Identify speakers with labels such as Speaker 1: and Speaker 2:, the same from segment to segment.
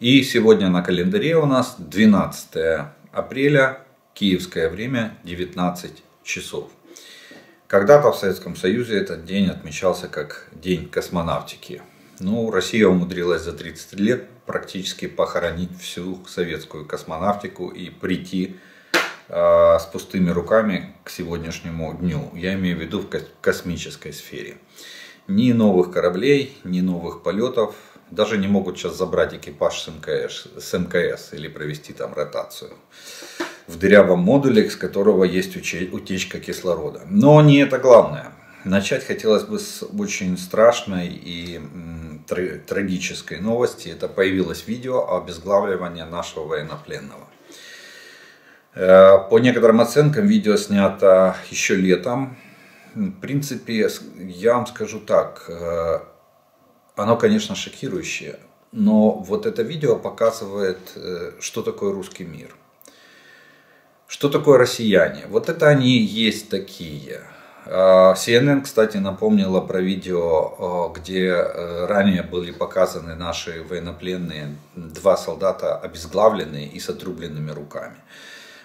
Speaker 1: И сегодня на календаре у нас 12 апреля, киевское время, 19 часов. Когда-то в Советском Союзе этот день отмечался как День космонавтики. Ну, Россия умудрилась за 30 лет практически похоронить всю советскую космонавтику и прийти э, с пустыми руками к сегодняшнему дню. Я имею в виду в космической сфере. Ни новых кораблей, ни новых полетов. Даже не могут сейчас забрать экипаж с МКС, с МКС или провести там ротацию в дырявом модуле, с которого есть утечка кислорода. Но не это главное. Начать хотелось бы с очень страшной и трагической новости. Это появилось видео о обезглавливании нашего военнопленного. Э, по некоторым оценкам видео снято еще летом. В принципе, я вам скажу так, э, оно, конечно, шокирующее, но вот это видео показывает, э, что такое русский мир – что такое россияне? Вот это они есть такие. А, CNN, кстати, напомнила про видео, а, где э, ранее были показаны наши военнопленные, два солдата обезглавленные и с отрубленными руками.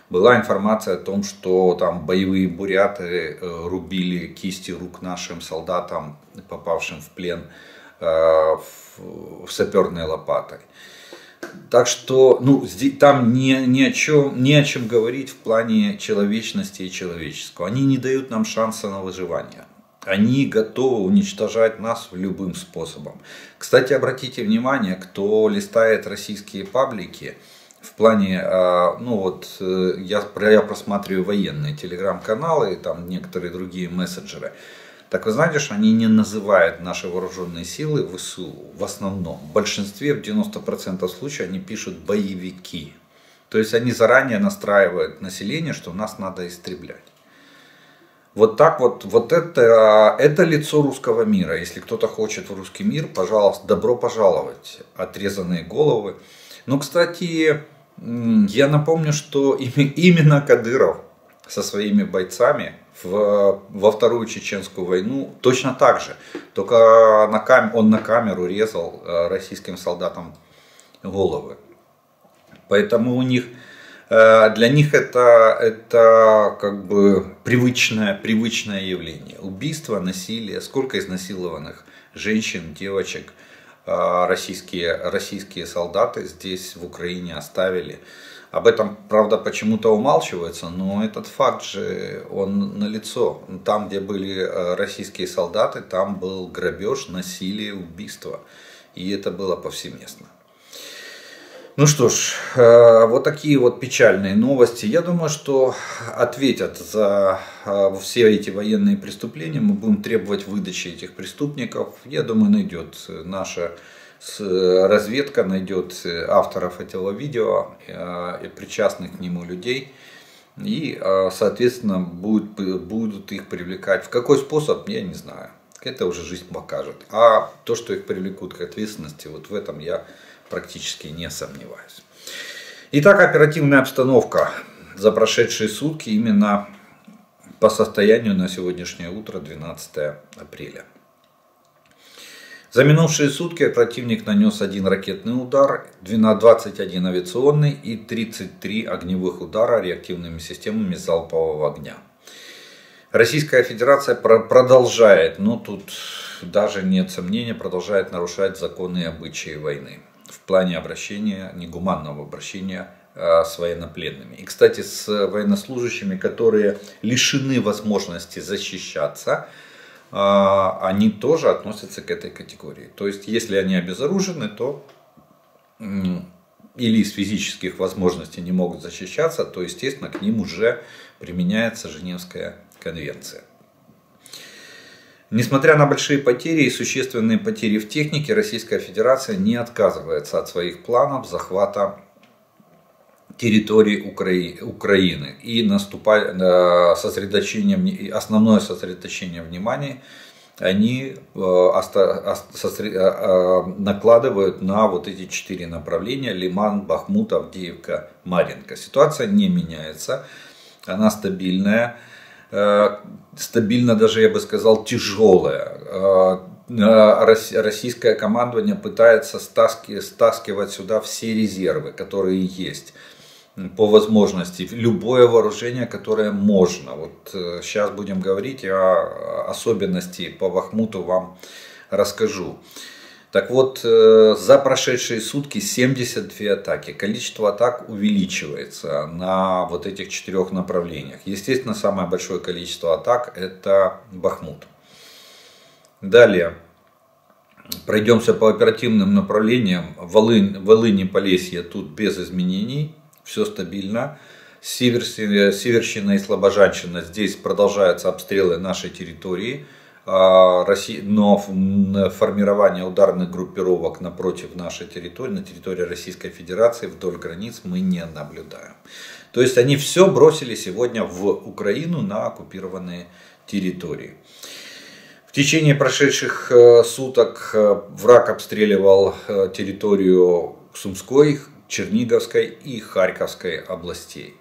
Speaker 1: Была информация о том, что там боевые буряты э, рубили кисти рук нашим солдатам, попавшим в плен, э, саперной лопатой. Так что ну, там ни, ни, о чем, ни о чем говорить в плане человечности и человеческого. Они не дают нам шанса на выживание. Они готовы уничтожать нас любым способом. Кстати, обратите внимание, кто листает российские паблики, в плане, а, ну вот, э, я, я просматриваю военные телеграм-каналы и там некоторые другие мессенджеры. Так вы знаете, что они не называют наши вооруженные силы ВСУ в основном. В большинстве, в 90% случаев они пишут боевики. То есть они заранее настраивают население, что нас надо истреблять. Вот так вот, вот это, это лицо русского мира. Если кто-то хочет в русский мир, пожалуйста, добро пожаловать. Отрезанные головы. Но, кстати, я напомню, что именно Кадыров со своими бойцами в, во вторую чеченскую войну точно так же. Только на кам, он на камеру резал э, российским солдатам головы. Поэтому у них э, для них это, это как бы привычное, привычное явление. Убийство, насилие, сколько изнасилованных женщин, девочек э, российские, российские солдаты здесь в Украине оставили. Об этом, правда, почему-то умалчивается, но этот факт же, он налицо. Там, где были э, российские солдаты, там был грабеж, насилие, убийство. И это было повсеместно. Ну что ж, э, вот такие вот печальные новости. Я думаю, что ответят за э, все эти военные преступления. Мы будем требовать выдачи этих преступников. Я думаю, найдет наша разведка найдет э, авторов этого видео э, и причастных к нему людей. И, соответственно, будут, будут их привлекать. В какой способ, я не знаю. Это уже жизнь покажет. А то, что их привлекут к ответственности, вот в этом я практически не сомневаюсь. Итак, оперативная обстановка за прошедшие сутки именно по состоянию на сегодняшнее утро 12 апреля. За минувшие сутки противник нанес один ракетный удар, 21 авиационный и 33 огневых удара реактивными системами залпового огня. Российская Федерация продолжает, но тут даже нет сомнения, продолжает нарушать законы и обычаи войны в плане обращения, негуманного обращения а, с военнопленными. И, кстати, с военнослужащими, которые лишены возможности защищаться – они тоже относятся к этой категории. То есть, если они обезоружены, то или из физических возможностей не могут защищаться, то, естественно, к ним уже применяется Женевская конвенция. Несмотря на большие потери и существенные потери в технике, Российская Федерация не отказывается от своих планов захвата территории Укра... Украины и наступать, сосредоточением, основное сосредоточение внимания они э, э, э, накладывают на вот эти четыре направления Лиман, Бахмут, Авдеевка, Маринка. Ситуация не меняется, она стабильная, стабильно даже, я бы сказал, тяжелая. российское командование пытается стаскивать сюда все резервы, которые есть по возможности, любое вооружение, которое можно. Вот сейчас будем говорить о особенности по Бахмуту вам расскажу. Так вот, э, за прошедшие сутки 72 атаки. Количество атак увеличивается на вот этих четырех направлениях. Естественно, самое большое количество атак это Бахмут. Далее, пройдемся по оперативным направлениям. Волынь, Волынь и Полесье тут без изменений, все стабильно. Северщина и Слобожанщина, здесь продолжаются обстрелы нашей территории. А, но формирование ударных группировок напротив нашей территории, на территории Российской Федерации вдоль границ мы не наблюдаем. То есть они все бросили сегодня в Украину на оккупированные территории. В течение прошедших э, суток э, враг обстреливал э, территорию Сумской, Черниговской и Харьковской областей.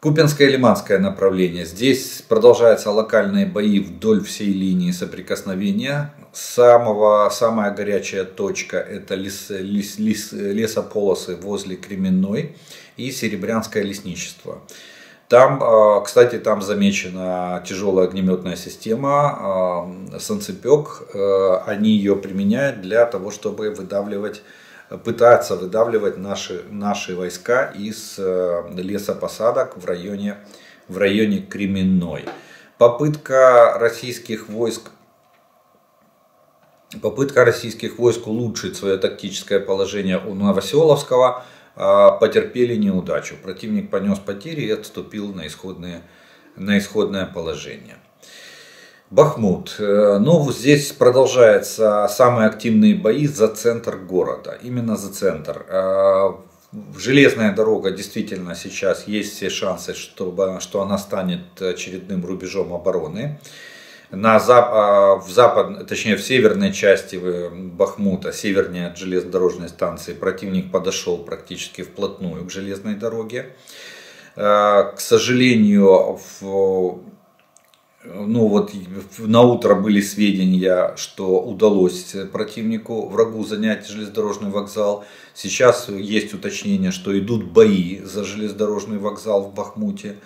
Speaker 1: Купинское и Лиманское направление. Здесь продолжаются локальные бои вдоль всей линии соприкосновения. Самого, самая горячая точка это лес, лес, лес, лесополосы возле Кременной и Серебрянское лесничество. Там, а, кстати, там замечена тяжелая огнеметная система а, Санцепек. Э, они ее применяют для того, чтобы выдавливать пытается выдавливать наши, наши войска из э, лесопосадок в районе, в районе Кременной. Попытка российских войск Попытка российских войск улучшить свое тактическое положение у Новоселовского э, потерпели неудачу. Противник понес потери и отступил на исходное, на исходное положение. Бахмут. Э, ну, здесь продолжаются самые активные бои за центр города. Именно за центр. Э, железная дорога действительно сейчас есть все шансы, чтобы, что она станет очередным рубежом обороны. На зап, э, в запад, точнее в северной части Бахмута, севернее от железнодорожной станции, противник подошел практически вплотную к железной дороге. К сожалению, в ну вот на утро были сведения, что удалось противнику, врагу занять железнодорожный вокзал. Сейчас есть уточнение, что идут бои за железнодорожный вокзал в Бахмуте.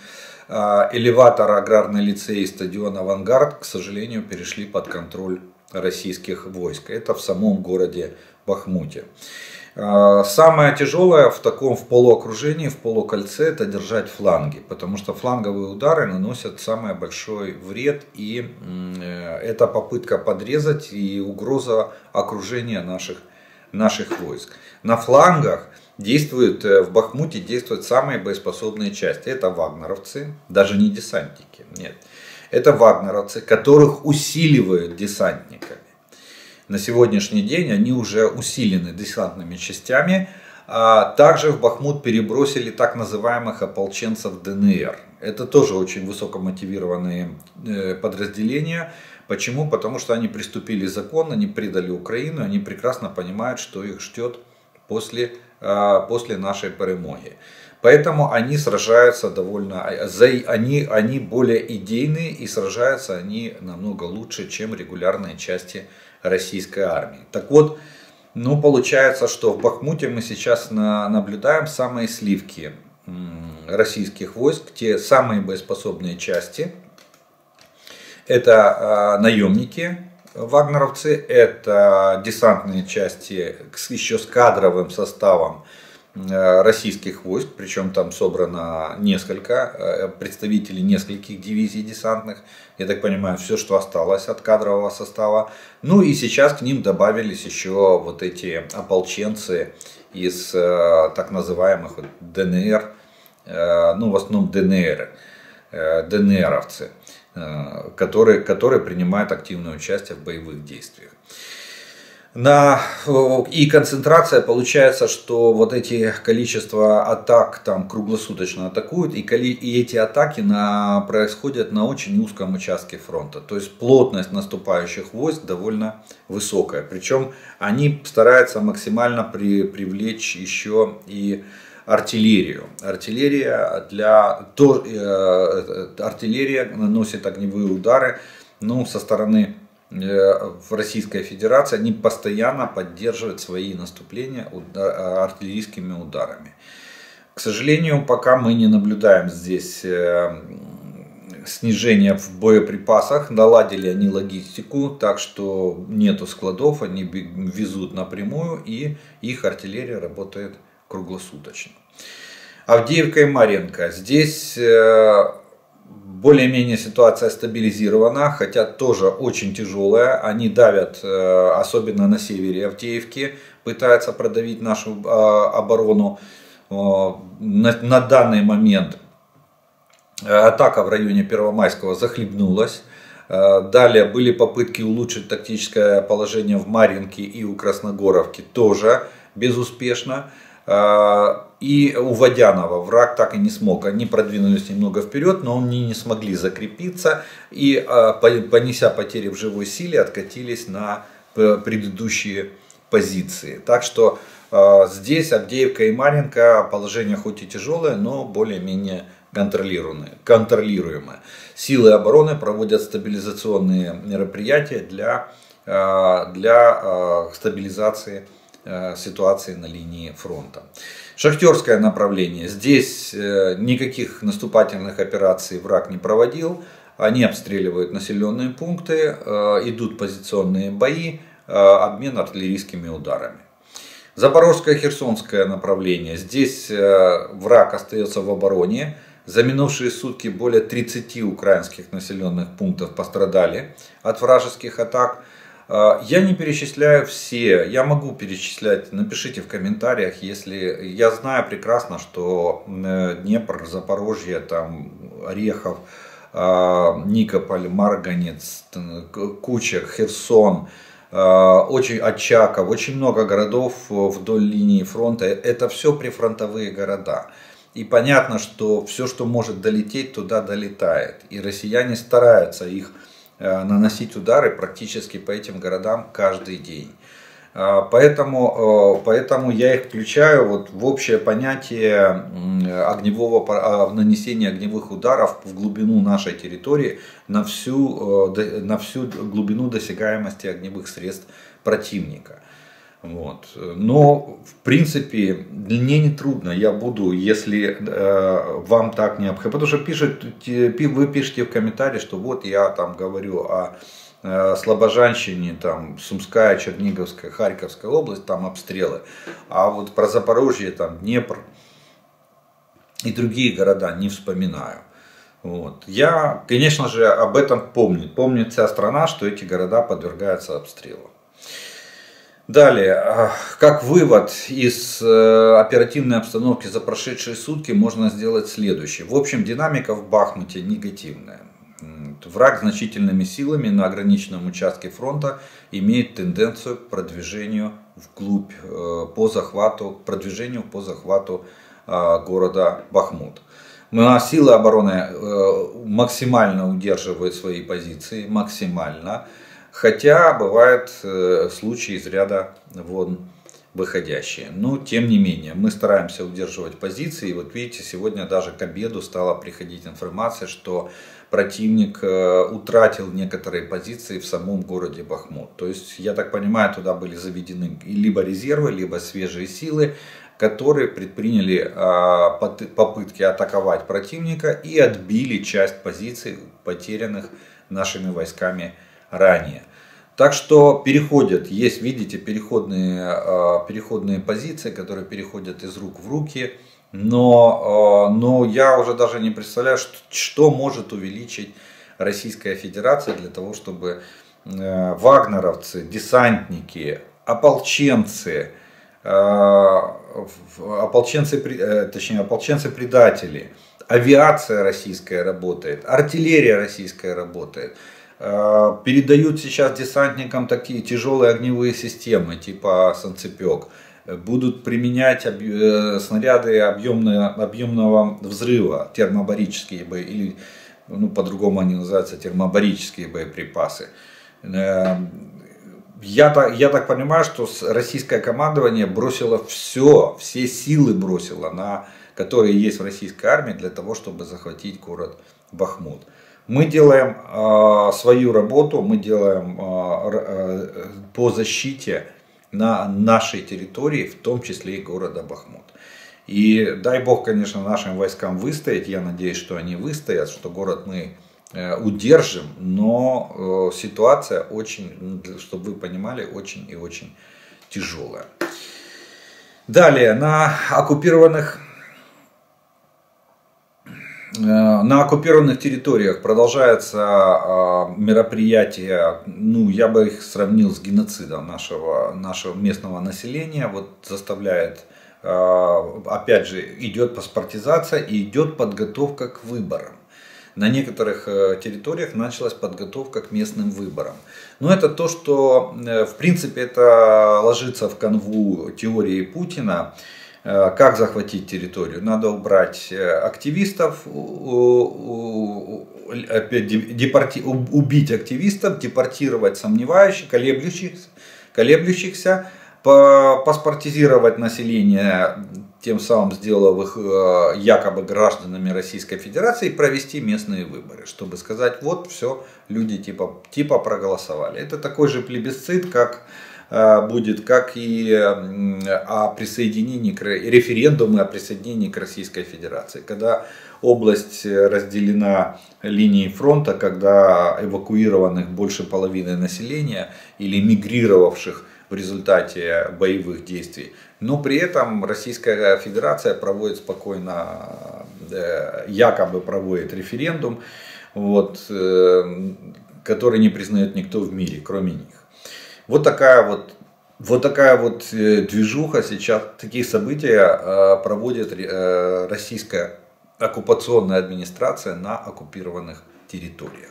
Speaker 1: А, элеватор аграрный лицей и стадион «Авангард», к сожалению, перешли под контроль российских войск. Это в самом городе Бахмуте. А, самое тяжелое в таком в полуокружении, в полукольце, это держать фланги, потому что фланговые удары наносят самый большой вред, и э, это попытка подрезать и угроза окружения наших, наших войск. На флангах действуют, э, в Бахмуте действуют самые боеспособные части. Это вагнеровцы, даже не десантники, нет. Это вагнеровцы, которых усиливают десантниками на сегодняшний день они уже усилены десантными частями. А также в Бахмут перебросили так называемых ополченцев ДНР. Это тоже очень высокомотивированные э, подразделения. Почему? Потому что они приступили закон, они предали Украину, они прекрасно понимают, что их ждет после, а, после нашей перемоги. Поэтому они сражаются довольно, а, они, они более идейные и сражаются они намного лучше, чем регулярные части российской армии. Так вот, ну, получается, что в Бахмуте мы сейчас на, наблюдаем самые сливки российских войск, те самые боеспособные части. Это э, наемники, вагнеровцы, это десантные части еще с кадровым составом российских войск, причем там собрано несколько э, представителей нескольких дивизий десантных, я так понимаю, все, что осталось от кадрового состава. Ну и сейчас к ним добавились еще вот эти ополченцы из э, так называемых ДНР, ну в основном ДНР, ДНРовцы, которые, которые принимают активное участие в боевых действиях на, и концентрация получается, что вот эти количество атак там круглосуточно атакуют, и, и эти атаки на, происходят на очень узком участке фронта. То есть плотность наступающих войск довольно высокая. Причем они стараются максимально при, привлечь еще и артиллерию. Артиллерия, для, то, э, артиллерия наносит огневые удары ну, со стороны в Российской Федерации, они постоянно поддерживают свои наступления артиллерийскими ударами. К сожалению, пока мы не наблюдаем здесь снижение в боеприпасах, наладили они логистику, так что нету складов, они везут напрямую и их артиллерия работает круглосуточно. Авдеевка и Маренко. Здесь э, более-менее ситуация стабилизирована, хотя тоже очень тяжелая. Они давят, э, особенно на севере Авдеевки, пытаются продавить нашу э, оборону. На данный момент атака в районе Первомайского захлебнулась. Далее были попытки улучшить тактическое положение в Маринке и у Красногоровки, тоже безуспешно. А, и у Водянова враг так и не смог. Они продвинулись немного вперед, но они не смогли закрепиться. И а, понеся потери в живой силе, откатились на предыдущие позиции. Так что а, здесь Авдеевка и Маренко положение хоть и тяжелое, но более-менее контролируемое. контролируемое. Силы обороны проводят стабилизационные мероприятия для, для стабилизации Э, ситуации на линии фронта. Шахтерское направление. Здесь э, никаких наступательных операций враг не проводил. Они обстреливают населенные пункты, э, идут позиционные бои, обмен артиллерийскими ударами. Запорожское Херсонское направление. Здесь враг остается в обороне. За минувшие сутки более 30 украинских населенных пунктов пострадали от вражеских атак. А, я не перечисляю все, я могу перечислять, напишите в комментариях, если я знаю прекрасно, что э, Днепр, Запорожье, там, Орехов, а, Никополь, Марганец, Куча, Херсон, а, очень Очаков, очень много городов вдоль линии фронта, это все прифронтовые города. И понятно, что все, что может долететь, туда долетает. И россияне стараются их Э, наносить удары практически по этим городам каждый день. Э, поэтому, э, поэтому я их включаю вот в общее понятие огневого, нанесения огневых ударов в глубину нашей территории на всю, на всю глубину досягаемости огневых средств противника. Вот. Но, в принципе, мне не трудно, я буду, если э, вам так необходимо. Потому что пишет, вы пишете в комментарии, что вот я там говорю о э, Слобожанщине, там, Сумская, Черниговская, Харьковская область, там обстрелы. А вот про Запорожье, там, Днепр и другие города не вспоминаю. Вот. Я, конечно же, об этом помню. Помнит вся страна, что эти города подвергаются обстрелу. Далее, а, как вывод из э, оперативной обстановки за прошедшие сутки можно сделать следующее. В общем, динамика в Бахмуте негативная. Враг значительными силами на ограниченном участке фронта имеет тенденцию к продвижению вглубь, э, по захвату, продвижению по захвату а, города Бахмут. Силы обороны э, максимально удерживают свои позиции, максимально. Хотя бывают э, случаи из ряда вон выходящие. Но тем не менее, мы стараемся удерживать позиции. И вот видите, сегодня даже к обеду стала приходить информация, что противник э, утратил некоторые позиции в самом городе Бахмут. То есть, я так понимаю, туда были заведены либо резервы, либо свежие силы, которые предприняли а, попытки атаковать противника и отбили часть позиций, потерянных нашими войсками ранее. Так что переходят, есть, видите, переходные, а, переходные позиции, которые переходят из рук в руки. Но, а, но я уже даже не представляю, что, что может увеличить Российская Федерация для того, чтобы э, вагнеровцы, десантники, ополченцы, а, ополченцы, э, точнее, ополченцы-предатели, авиация российская работает, артиллерия российская работает – Э, передают сейчас десантникам такие тяжелые огневые системы, типа санцепек. Будут применять э, снаряды объемного, объемного взрыва, термобарические бои, или ну, по-другому они называются термобарические боеприпасы. Э, я так, я так понимаю, что российское командование бросило все, все силы бросило, на, которые есть в российской армии для того, чтобы захватить город Бахмут. Мы делаем э, свою работу, мы делаем э, по защите на нашей территории, в том числе и города Бахмут. И дай бог, конечно, нашим войскам выстоять. Я надеюсь, что они выстоят, что город мы э, удержим. Но э, ситуация очень, чтобы вы понимали, очень и очень тяжелая. Далее, на оккупированных э, на оккупированных территориях продолжается мероприятие, ну, я бы их сравнил с геноцидом нашего, нашего местного населения. Вот заставляет а, опять же, идет паспортизация и идет подготовка к выборам. На некоторых э, территориях началась подготовка к местным выборам. Но это то, что э, в принципе это ложится в канву теории Путина. Э, как захватить территорию? Надо убрать активистов, депорти, убить активистов, депортировать сомневающихся, колеблющихся, колеблющихся паспортизировать население, тем самым сделав их э, якобы гражданами Российской Федерации, и провести местные выборы, чтобы сказать, вот все, люди типа, типа проголосовали. Это такой же плебисцит, как э, будет, как и о присоединении, референдумы о присоединении к Российской Федерации. Когда область разделена линией фронта, когда эвакуированных больше половины населения или мигрировавших в результате боевых действий. Но при этом Российская Федерация проводит спокойно, э, якобы проводит референдум, вот, э, который не признает никто в мире, кроме них. Вот такая вот вот такая вот э, движуха сейчас, такие события проводит российская оккупационная администрация на оккупированных территориях.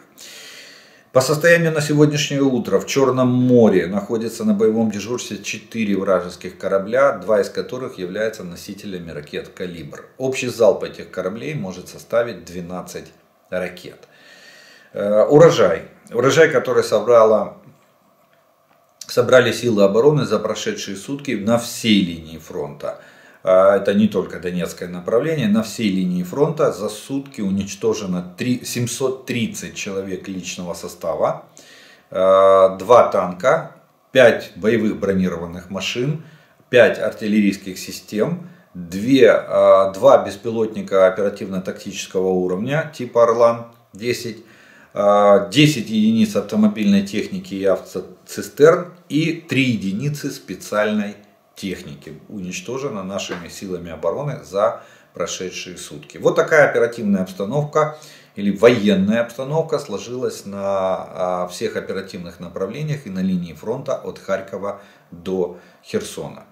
Speaker 1: По состоянию на сегодняшнее утро в Черном море находится на боевом дежурстве 4 вражеских корабля, два из которых являются носителями ракет «Калибр». Общий залп этих кораблей может составить 12 ракет. Э, урожай. Урожай, который собрала, собрали силы обороны за прошедшие сутки на всей линии фронта – а, это не только Донецкое направление, на всей линии фронта за сутки уничтожено 730 человек личного состава, 2 а, танка, 5 боевых бронированных машин, 5 артиллерийских систем, 2, 2 а, беспилотника оперативно-тактического уровня типа Орлан-10, 10 единиц автомобильной техники и автоцистерн и 3 единицы специальной техники уничтожено нашими силами обороны за прошедшие сутки. Вот такая оперативная обстановка или военная обстановка сложилась на а, всех оперативных направлениях и на линии фронта от Харькова до Херсона.